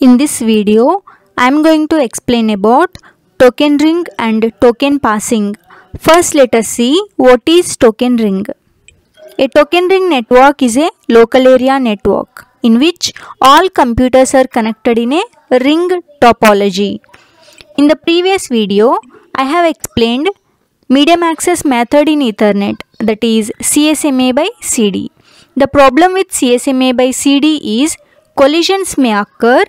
In this video, I am going to explain about token ring and token passing. First, let us see what is token ring. A token ring network is a local area network in which all computers are connected in a ring topology. In the previous video, I have explained medium access method in Ethernet that is CSMA by CD. The problem with CSMA by CD is collisions may occur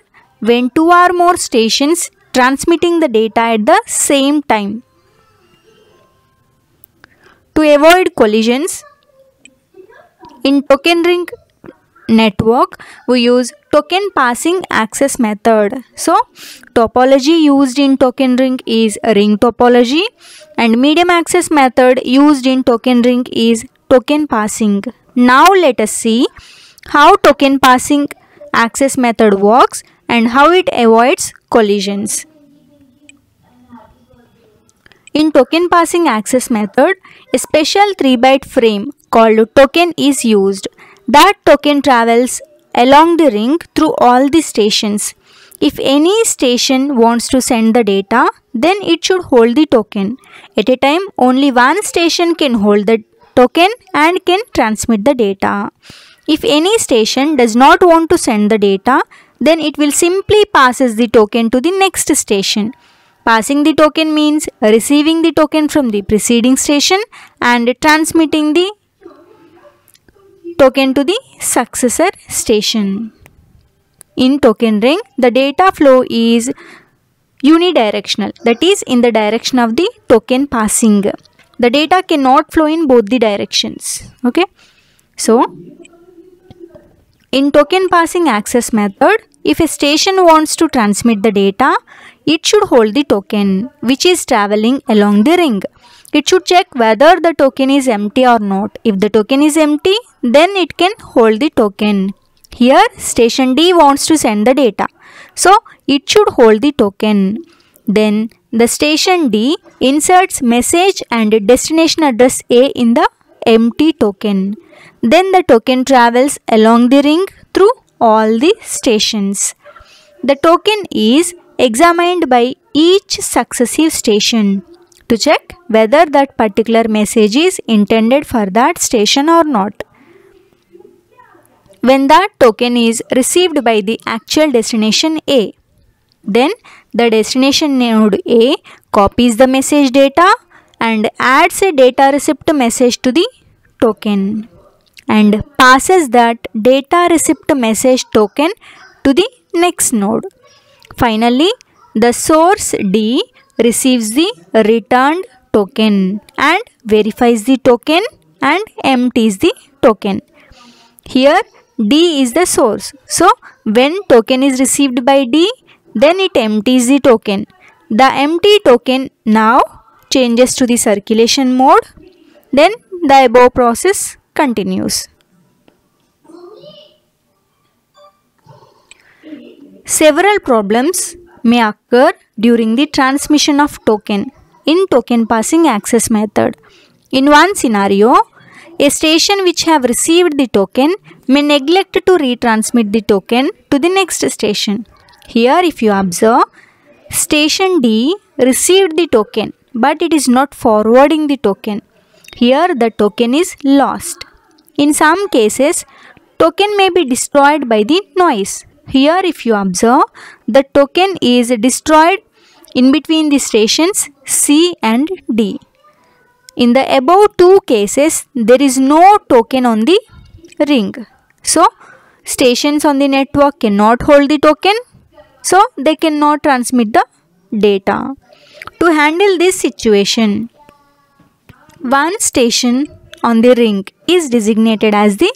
when two or more stations transmitting the data at the same time. To avoid collisions, in token ring network we use token passing access method. So topology used in token ring is ring topology and medium access method used in token ring is token passing. Now let us see how token passing access method works and how it avoids collisions. In token passing access method, a special 3 byte frame called token is used. That token travels along the ring through all the stations. If any station wants to send the data, then it should hold the token. At a time, only one station can hold the token and can transmit the data. If any station does not want to send the data, then it will simply passes the token to the next station. Passing the token means receiving the token from the preceding station and transmitting the token to the successor station. In token ring, the data flow is unidirectional that is in the direction of the token passing. The data cannot flow in both the directions. Okay. So, in token passing access method, if a station wants to transmit the data, it should hold the token which is traveling along the ring. It should check whether the token is empty or not. If the token is empty, then it can hold the token. Here, station D wants to send the data. So, it should hold the token. Then, the station D inserts message and destination address A in the empty token. Then the token travels along the ring through all the stations. The token is examined by each successive station to check whether that particular message is intended for that station or not. When that token is received by the actual destination A, then the destination node A copies the message data and adds a data receipt message to the token and passes that data receipt message token to the next node. Finally, the source D receives the returned token and verifies the token and empties the token. Here D is the source. So when token is received by D, then it empties the token. The empty token now changes to the circulation mode. Then the above process continues. Several problems may occur during the transmission of token in token passing access method. In one scenario, a station which have received the token may neglect to retransmit the token to the next station. Here if you observe, station D received the token but it is not forwarding the token. Here the token is lost. In some cases, token may be destroyed by the noise. Here if you observe, the token is destroyed in between the stations C and D. In the above two cases, there is no token on the ring. So, stations on the network cannot hold the token. So, they cannot transmit the data. To handle this situation, one station on the ring is designated as the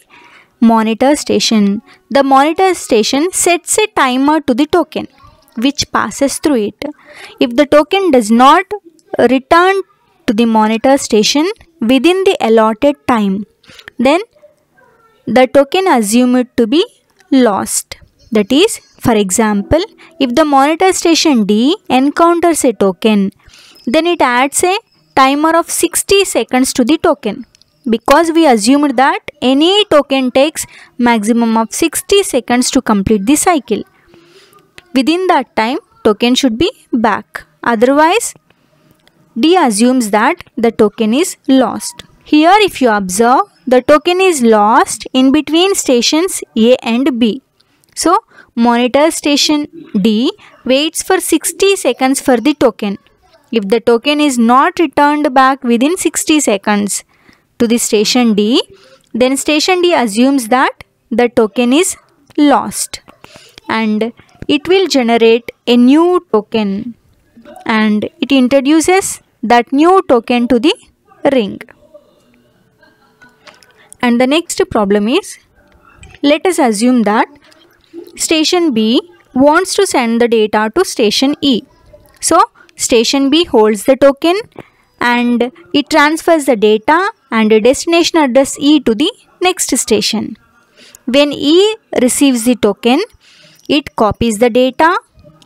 monitor station. The monitor station sets a timer to the token which passes through it. If the token does not return to the monitor station within the allotted time, then the token assumed to be lost. That is, for example, if the monitor station D encounters a token, then it adds a timer of 60 seconds to the token because we assumed that any token takes maximum of 60 seconds to complete the cycle. within that time token should be back. Otherwise, D assumes that the token is lost. Here if you observe, the token is lost in between stations A and B. So, monitor station D waits for 60 seconds for the token. If the token is not returned back within 60 seconds to the station D, then station D assumes that the token is lost and it will generate a new token and it introduces that new token to the ring. And the next problem is let us assume that station B wants to send the data to station E. So station B holds the token and it transfers the data and destination address E to the next station. When E receives the token, it copies the data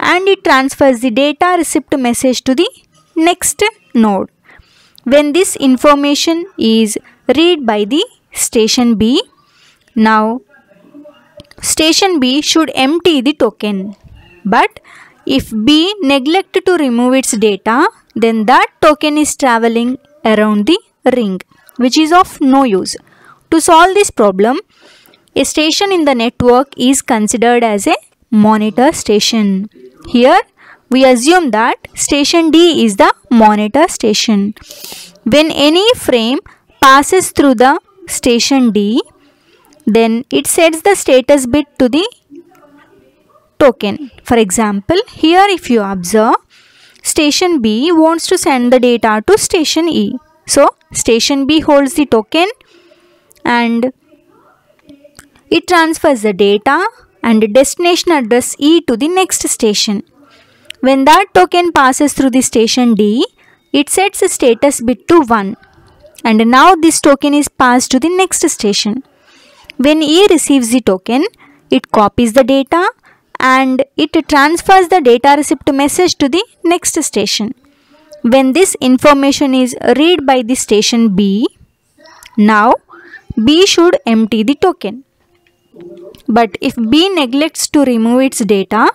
and it transfers the data receipt message to the next node. When this information is read by the station B, now station B should empty the token. But if B neglect to remove its data, then that token is traveling around the ring which is of no use. To solve this problem, a station in the network is considered as a monitor station. Here we assume that station D is the monitor station. When any frame passes through the station D, then it sets the status bit to the token. For example, here if you observe, station B wants to send the data to station E. So, station B holds the token and it transfers the data and destination address E to the next station. When that token passes through the station D, it sets a status bit to 1 and now this token is passed to the next station. When E receives the token, it copies the data and it transfers the data receipt message to the next station. When this information is read by the station B, now B should empty the token. But if B neglects to remove its data,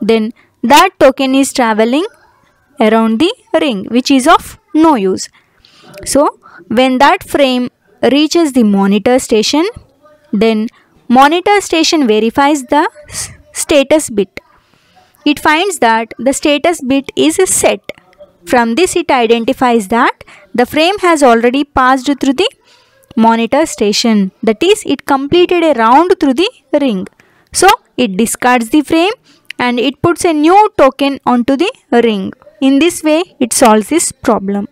then that token is traveling around the ring which is of no use. So, when that frame reaches the monitor station, then monitor station verifies the status bit. It finds that the status bit is set. From this it identifies that the frame has already passed through the monitor station. That is it completed a round through the ring. So it discards the frame and it puts a new token onto the ring. In this way it solves this problem.